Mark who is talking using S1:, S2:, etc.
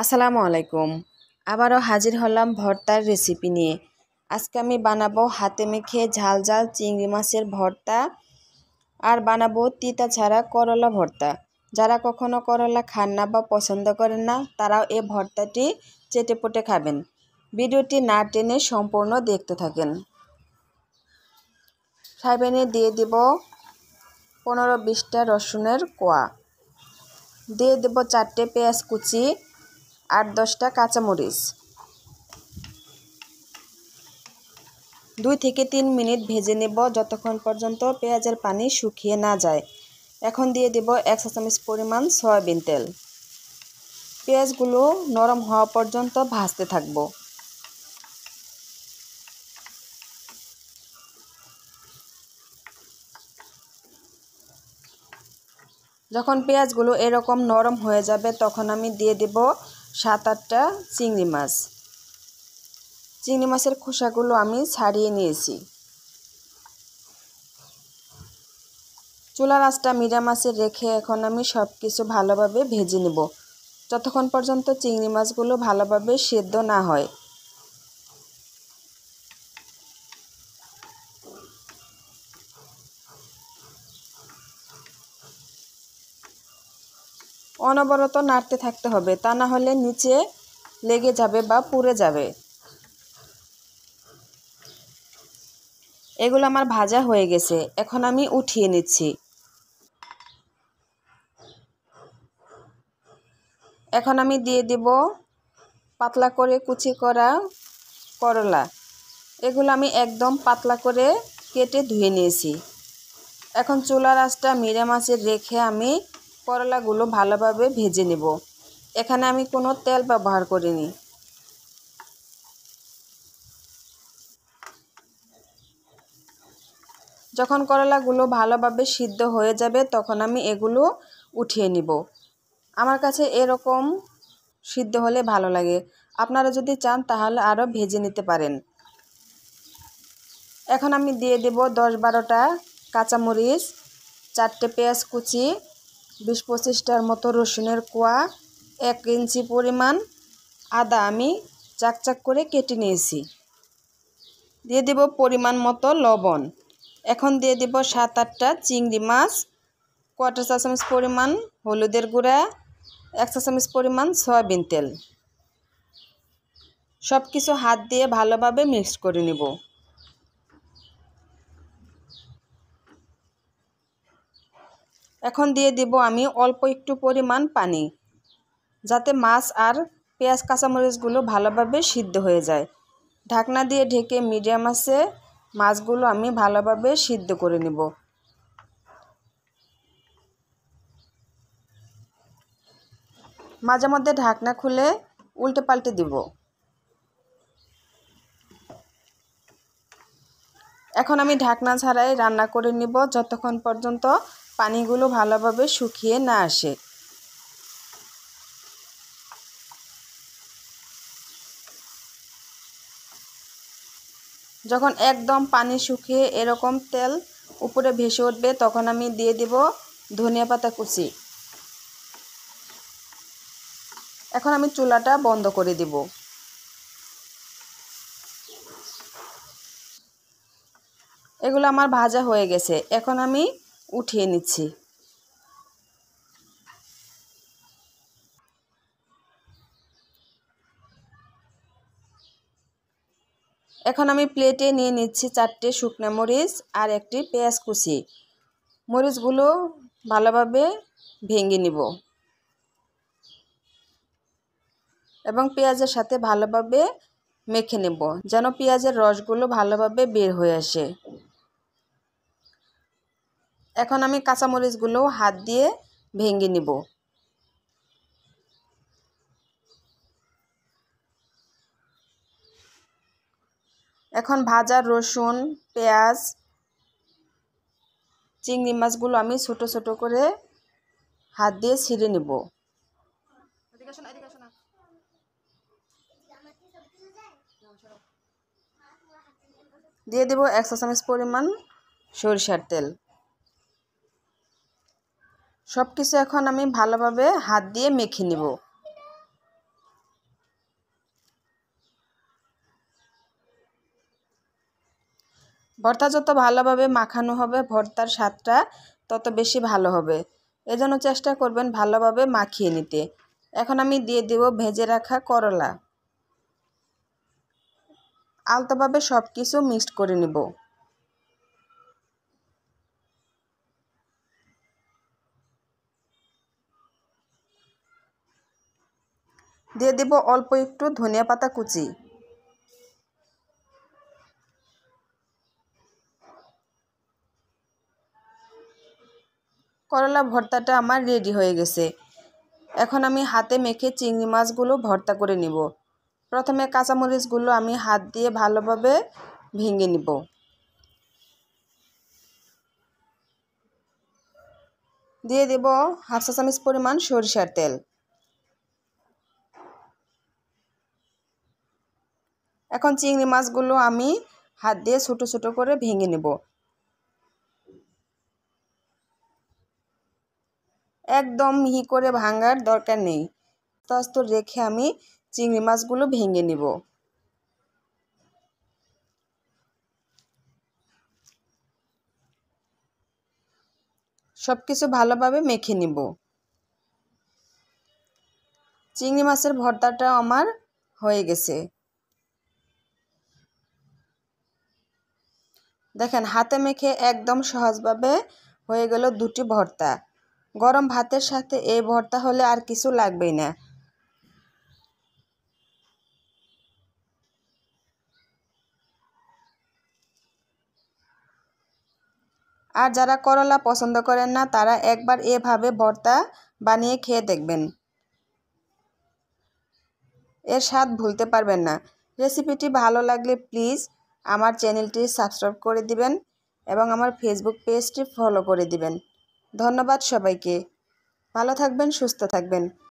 S1: আসসালামু আলাইকুম। আবারও হাজির হলাম ভর্তার রেসিপি নিয়ে। আজকে আমি বানাবো হাতে মেখে ঝাল ঝাল চিংড়ি মাছের ভর্তা আর বানাবো তিতা ছাড়া করলা ভর্তা। যারা কখনো করলা খান না বা পছন্দ করেন না, তারাও এই ভর্তাটি চেটে পুটে খাবেন। ভিডিওটি না টেনে সম্পূর্ণ দেখতে থাকেন। ফ্রাইপ্যানে দিয়ে দিব পনেরো বিশটা রসুনের কোয়া। দিয়ে দেব চারটে পেঁয়াজ কুচি আট দশটা কাঁচামরিচ। দুই থেকে তিন মিনিট ভেজে নেব যতক্ষণ পর্যন্ত পেঁয়াজের পানি শুকিয়ে না যায়। এখন দিয়ে দেব এক চামচ পরিমাণ সয়াবিন তেল। পেঁয়াজগুলো নরম হওয়া পর্যন্ত ভাজতে থাকব। যখন পেঁয়াজগুলো এরকম নরম হয়ে যাবে, তখন আমি দিয়ে দেব সাত আটটা চিংড়ি মাছ। চিংড়ি মাছের খোসাগুলো আমি ছাড়িয়ে নিয়েছি। চুলা আঁচটা মিরা মাছের রেখে এখন আমি সব কিছু ভালোভাবে ভেজে নেব। যতক্ষণ পর্যন্ত চিংড়ি মাছগুলো ভালোভাবে সেদ্ধ না হয়। অনবরত নাড়তে থাকতে হবে। তা না হলে নিচে লেগে যাবে বা পুড়ে যাবে। এগুলো আমার ভাজা হয়ে গেছে। এখন আমি উঠিয়ে নিচ্ছি। এখন আমি দিয়ে দিব পাতলা করে কুচি করা করলা। এগুলো আমি একদম পাতলা করে কেটে ধুয়ে নিয়েছি। এখন চুলার আঁচটা মিডিয়াম আঁচে রেখে আমি করলাগুলো ভালোভাবে ভেজে নেব। এখানে আমি কোনো তেল ব্যবহার করিনি। যখন করলাগুলো ভালোভাবে সিদ্ধ হয়ে যাবে, তখন আমি এগুলো উঠিয়ে নিব। আমার কাছে এরকম সিদ্ধ হলে ভালো লাগে। আপনারা যদি চান, তাহলে আরও ভেজে নিতে পারেন। এখন আমি দিয়ে দেব দশ বারোটা কাঁচামরিচ, চারটে পেঁয়াজ কুচি বিশ পঁচিশটার মতো রসুনের কোয়া, এক ইঞ্চি পরিমাণ আদা আমি চাকচাক করে কেটে নিয়েছি। দিয়ে দেব পরিমাণ মতো লবণ। এখন দিয়ে দেব সাত আটটা চিংড়ি মাছ কোয়াটার চা চামচ পরিমাণ হলুদের গুঁড়া, এক চা চামচ পরিমাণ সয়াবিন তেল। সব কিছু হাত দিয়ে ভালোভাবে মিক্স করে নেব। এখন দিয়ে দিব আমি অল্প একটু পরিমাণ পানি, যাতে মাছ আর পেঁয়াজ কাঁচামরিচগুলো ভালোভাবে সিদ্ধ হয়ে যায়। ঢাকনা দিয়ে ঢেকে মিডিয়াম আছে মাছগুলো আমি ভালোভাবে সিদ্ধ করে নেব। মাঝে মধ্যে ঢাকনা খুলে উল্টে পাল্টে দিব। এখন আমি ঢাকনা ছাড়াই রান্না করে নিব যতক্ষণ পর্যন্ত পানিগুলো ভালোভাবে শুকিয়ে না আসে। যখন একদম পানি শুকিয়ে এরকম তেল উপরে ভেসে উঠবে, তখন আমি দিয়ে দিব ধনিয়া পাতা কুচি। এখন আমি চুলাটা বন্ধ করে দিব। এগুলো আমার ভাজা হয়ে গেছে। এখন আমি উঠিয়ে নিচ্ছি। এখন আমি প্লেটে নিয়ে নিচ্ছি চারটে শুকনো মরিচ আর একটি পেঁয়াজ কুচি। মরিচগুলো ভালোভাবে ভেঙে নিব। এবং পেঁয়াজের সাথে ভালোভাবে মেখে নেব, যেন পেঁয়াজের রসগুলো ভালোভাবে বের হয়ে আসে। এখন আমি কাঁচামরিচগুলো হাত দিয়ে ভেঙে নিব। এখন ভাজা রসুন পেঁয়াজ চিংড়ি মাছগুলো আমি ছোট ছোট করে হাত দিয়ে ছিঁড়ে নেব। দিয়ে দেব একশো চামচ পরিমাণ সরিষার তেল। সব কিছু এখন আমি ভালোভাবে হাত দিয়ে মেখে নিব। ভর্তা যত ভালোভাবে মাখানো হবে, ভর্তার স্বাদটা তত বেশি ভালো হবে। এজন্য চেষ্টা করবেন ভালোভাবে মাখিয়ে নিতে। এখন আমি দিয়ে দেব ভেজে রাখা করলা। আলতোভাবে সব কিছু মিক্সড করে নেব। দিয়ে দেব অল্প একটু ধনিয়া পাতা কুচি। করলা ভর্তাটা আমার রেডি হয়ে গেছে। এখন আমি হাতে মেখে চিংড়ি মাছগুলো ভর্তা করে নিব। প্রথমে কাঁচামরিচগুলো আমি হাত দিয়ে ভালোভাবে ভেঙে নিব। দিয়ে দেব হাফ চা চামচ পরিমাণ সরিষার তেল। এখন চিংড়ি মাছগুলো আমি হাত দিয়ে ছোটো ছোটো করে ভেঙে নেব। একদম মিহি করে ভাঙার দরকার নেই। আস্তে রেখে আমি চিংড়ি মাছগুলো ভেঙে নিব। সব কিছু ভালোভাবে মেখে নিব। চিংড়ি মাছের ভর্তাটা আমার হয়ে গেছে। দেখেন, হাতে মেখে একদম সহজভাবে হয়ে গেল দুটি ভর্তা। গরম ভাতের সাথে এই ভর্তা হলে আর কিছু লাগবেই না। আর যারা করলা পছন্দ করেন না, তারা একবার এভাবে ভর্তা বানিয়ে খেয়ে দেখবেন। এর স্বাদ ভুলতে পারবেন না। রেসিপিটি ভালো লাগলে প্লিজ আমার চ্যানেলটি সাবস্ক্রাইব করে দিবেন এবং আমার ফেসবুক পেজটি ফলো করে দিবেন। ধন্যবাদ সবাইকে। ভালো থাকবেন, সুস্থ থাকবেন।